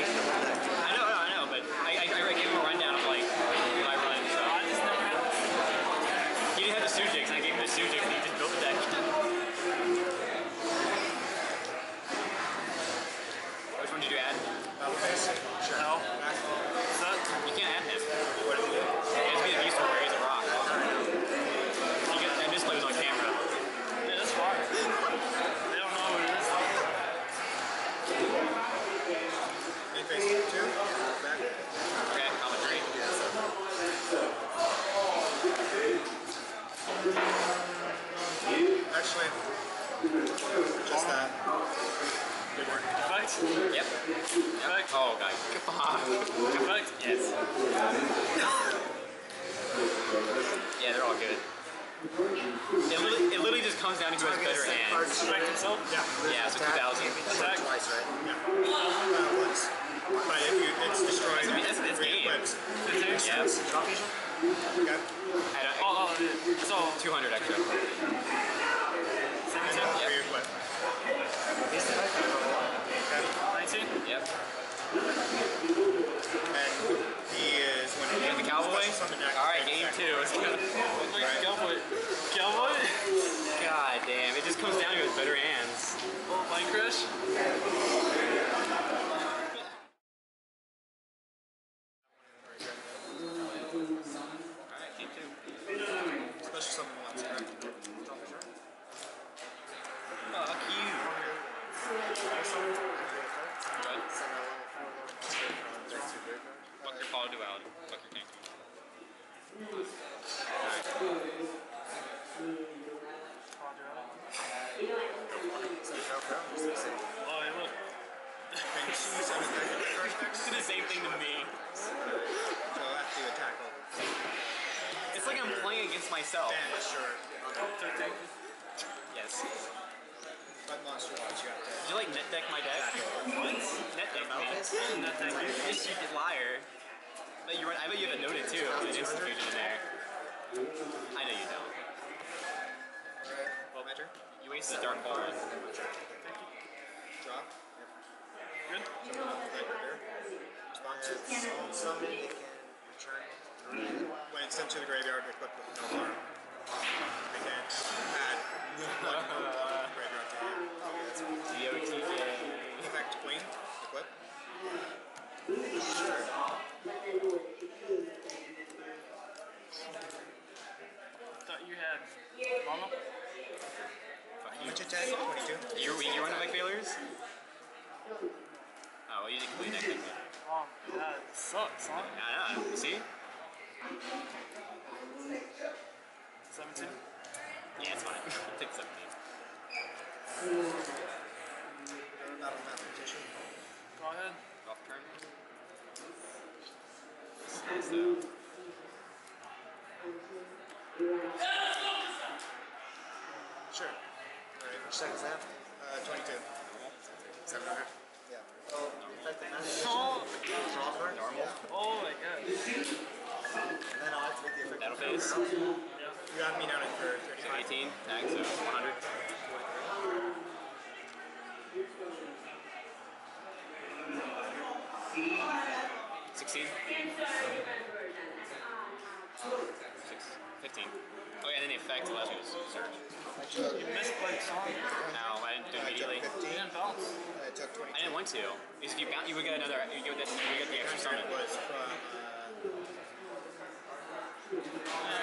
like, I know, I know, but I, I, I gave him a rundown of like what I run. So I just never had he didn't have the Tsujiks, and I gave him the Tsujiks, and he just built the deck. Which one did you add? Battle face. Sure. No. Back. Set. You can't add him. What did you do? He has to be the beast where he's a rock. You get that display was on camera. Yeah, that's fine. they don't know what it is. Main face. Two. Back. Okay, I'm a three. Actually, just that. Good work. Effect. Yep. Effect. Oh god. Good Effect. Yes. yeah, they're all good. It literally, it literally just comes down to who has better hands. Effect himself. Yeah. Yeah, so Attack. 2000. Attack. Twice, right? Yeah. Uh, once. But if you, it's destroyed. It's- it's- it's game. Equipped. Fifteen. Yeah. Drop vision? Okay. At a, Oh, oh, yeah. So, 200 extra. 19? Yep. And he is when he the cowboy? Did the same thing to me. So have to attack all. It's like I'm playing against myself. Damn, sure. Thirteen. Yes. But monster watch, you got Did you like net deck my deck? What? Net deck me. Net deck. Yes, you did liar. But you run, I bet you have it noted too. With an instant fusion in there. I know you don't. Well, my turn. You wasted the dark hole. Drop. Good. Right there. Response. Summon, it can return. When it's sent to the graveyard, equipped with no alarm. They can add one from the graveyard to hand. Okay, that's fine. DOTJ. Effect Queen. Equip. Thought you had normal. Fuck How you. much attack? 22. You, you run like failures? Oh, well, you didn't complete anything. Oh, God, it sucks, huh? I know. See? Seventeen. Yeah, it's fine. I'll take 17. Battle mathematician. Go ahead. Off turn. So, Sure. Alright. Which deck is that? Uh, 22. 700? Yeah. Effective magic. Draw card? normal. oh my God. And then I'll activate the effect. Battle phase. Yeah. You got me down at for So 18. Tag, so 100. 16? Six, 15. Oh yeah, and then the effect allows you to search. You misplayed song. No, I didn't I took 15. You didn't bounce. I took 22. I didn't want to. Because if you bounce, you would get another. You get, the, you get the extra summon. was from uh,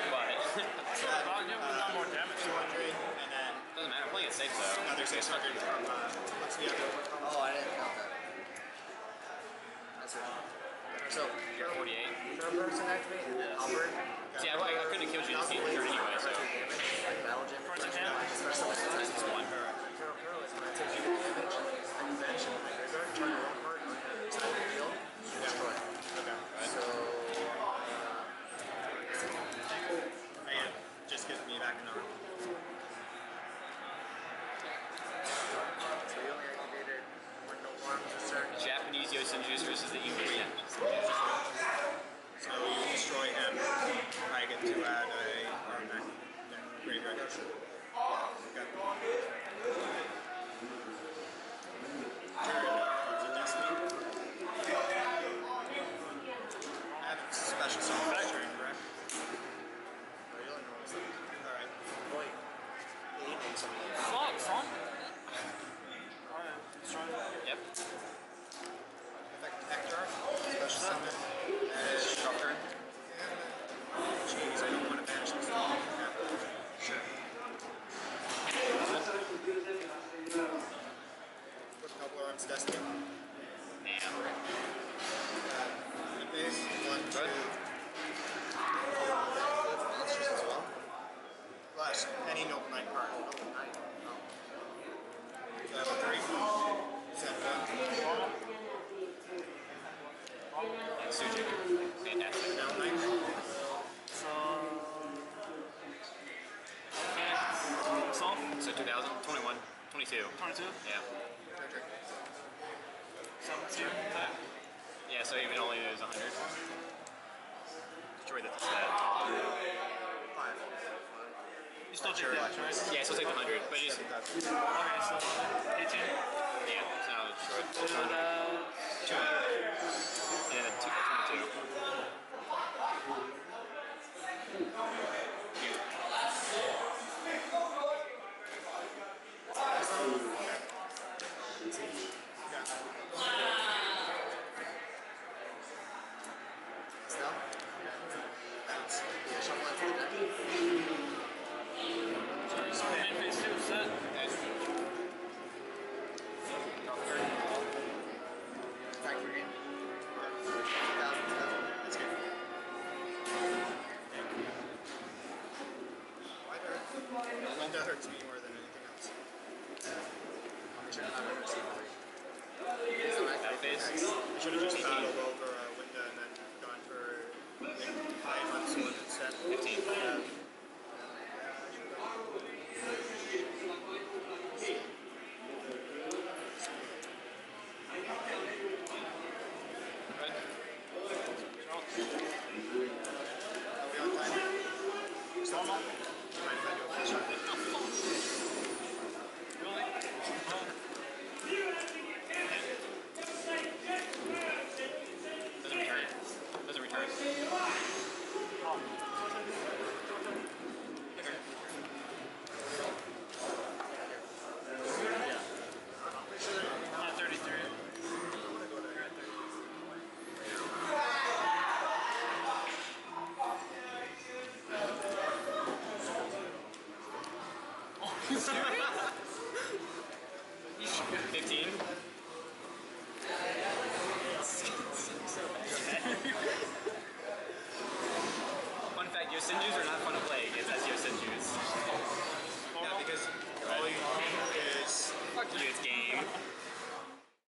But Well, you have done more damage. 200, and then doesn't matter. I'm playing it safe though. another 600 from uh, what's the other one? Oh, I didn't count that. That's it. So, You're 48. third person activate and then Albert. See, I, I couldn't have killed you this game turn anyway, so Like battle gym. First attack. Special attack. this is one. Hero Hero is when I take any damage, I can vanish it in my graveyard, turn it one card, on the side of the field, and destroy it. Okay. So, I am just gives me back an arm. so you only activated window one to start. Japanese Yosenjus versus the Evil Japanese. So you destroy him. I get to add a arm back. Then graveyard. Yeah. Two, yeah, so even only lose 100. Destroy the stat. Five. You still take that, right? Yeah, still take the 100, but just... Okay, so 18? Yeah, so destroy. 200. Yeah, 15?